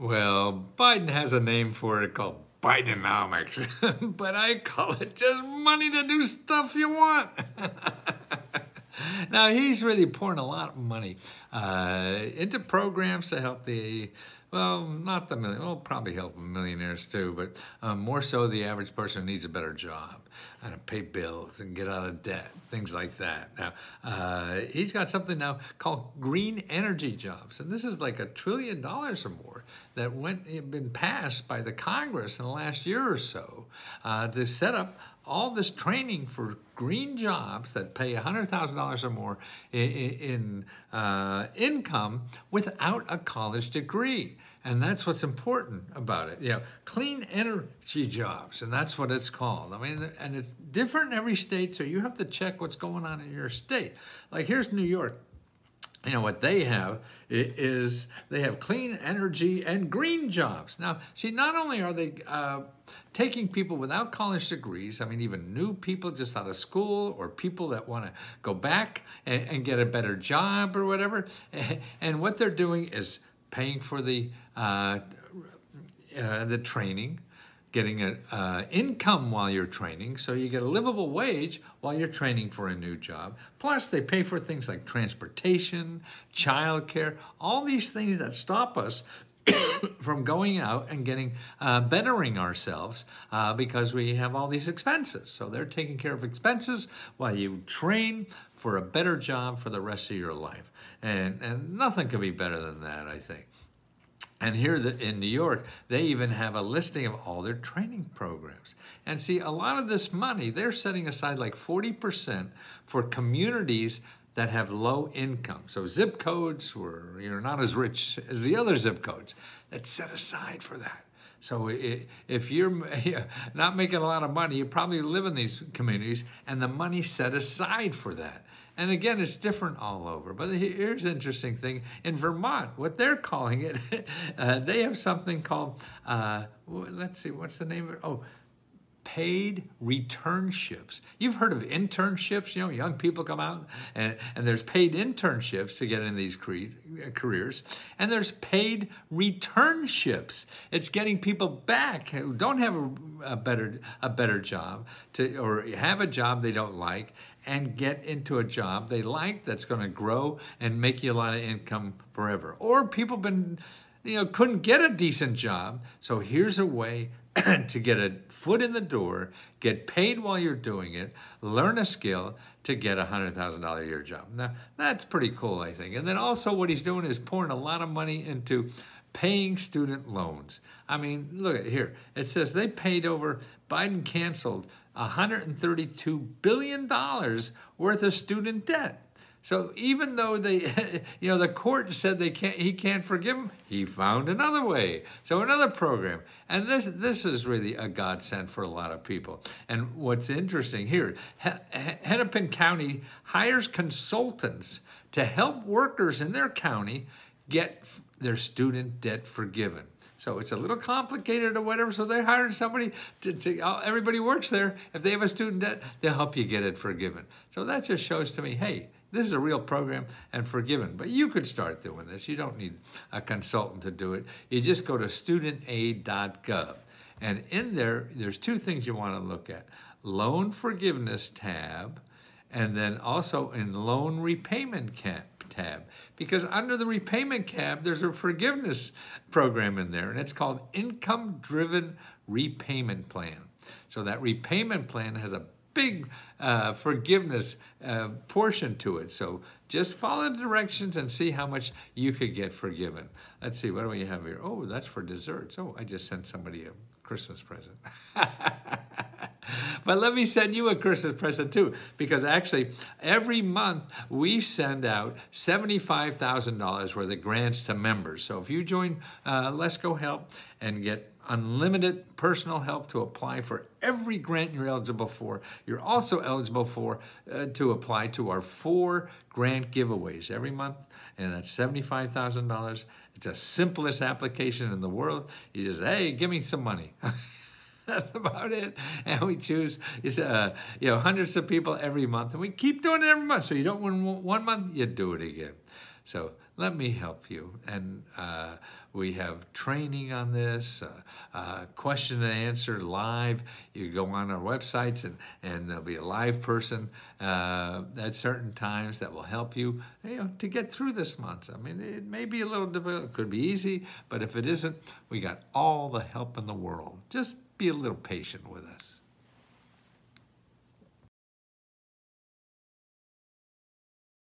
Well, Biden has a name for it called Bidenomics, but I call it just money to do stuff you want. now, he's really pouring a lot of money uh, into programs to help the well, not the million. Well, probably help millionaires too, but um, more so the average person who needs a better job and pay bills and get out of debt, things like that. Now, uh, he's got something now called green energy jobs, and this is like a trillion dollars or more that went been passed by the Congress in the last year or so uh, to set up all this training for green jobs that pay $100,000 or more in, in uh, income without a college degree. And that's what's important about it. You know, clean energy jobs, and that's what it's called. I mean, and it's different in every state, so you have to check what's going on in your state. Like here's New York you know what they have is they have clean energy and green jobs. Now see not only are they uh, taking people without college degrees i mean even new people just out of school or people that want to go back and, and, get a better job or whatever and what they're doing is paying for the uh, uh, the training getting an uh, income while you're training, so you get a livable wage while you're training for a new job. Plus, they pay for things like transportation, childcare, all these things that stop us from going out and getting uh, bettering ourselves uh, because we have all these expenses. So they're taking care of expenses while you train for a better job for the rest of your life. And, and nothing could be better than that, I think. And here in New York, they even have a listing of all their training programs. And see, a lot of this money, they're setting aside like 40% for communities that have low income. So zip codes were, you know, not as rich as the other zip codes. That's set aside for that. So if you're not making a lot of money, you probably live in these communities and the money set aside for that. And again, it's different all over. But here's an interesting thing. In Vermont, what they're calling it, uh, they have something called, uh, let's see, what's the name of it? Oh, paid returnships. You've heard of internships, you know, young people come out and, and there's paid internships to get in these careers. And there's paid returnships. It's getting people back who don't have a, a better a better job to or have a job they don't like and get into a job they like that's going to grow and make you a lot of income forever. Or people been, you know, couldn't get a decent job. So here's a way to get a foot in the door, get paid while you're doing it, learn a skill to get a $100,000 a year job. Now, that's pretty cool, I think. And then also what he's doing is pouring a lot of money into paying student loans. I mean, look at here. It says they paid over, Biden canceled $132 billion worth of student debt. So even though they, you know, the court said they can't, he can't forgive him, he found another way. So another program, and this this is really a godsend for a lot of people. And what's interesting here, Hennepin County hires consultants to help workers in their county get their student debt forgiven. So it's a little complicated or whatever. So they hired somebody to, to uh, everybody works there. If they have a student debt, they'll help you get it forgiven. So that just shows to me, hey, this is a real program and forgiven. But you could start doing this. You don't need a consultant to do it. You just go to studentaid.gov. And in there, there's two things you want to look at. Loan forgiveness tab, and then also in loan repayment cap tab. Because under the repayment tab there's a forgiveness program in there and it's called income driven repayment plan. So that repayment plan has a big uh, forgiveness uh, portion to it. So just follow the directions and see how much you could get forgiven. Let's see what do we have here? Oh that's for desserts. Oh i just sent somebody a christmas present But let me send you a Christmas present too, because actually every month we send out $75,000 worth of grants to members. So if you join uh, Lesko Help and get unlimited personal help to apply for every grant you're eligible for. You're also eligible for uh, to apply to our four grant giveaways every month, and that's $75,000. It's the simplest application in the world. You just, hey, give me some money. That's about it. And we choose, uh, you know, hundreds of people every month, and we keep doing it every month. So you don't win one month, you do it again. So let me help you. And uh, we have training on this, uh, uh, question and answer live. You go on our websites and, and there'll be a live person uh, at certain times that will help you, you know, to get through this month. I mean, it may be a little difficult, it could be easy, but if it isn't, we got all the help in the world. Just be a little patient with us.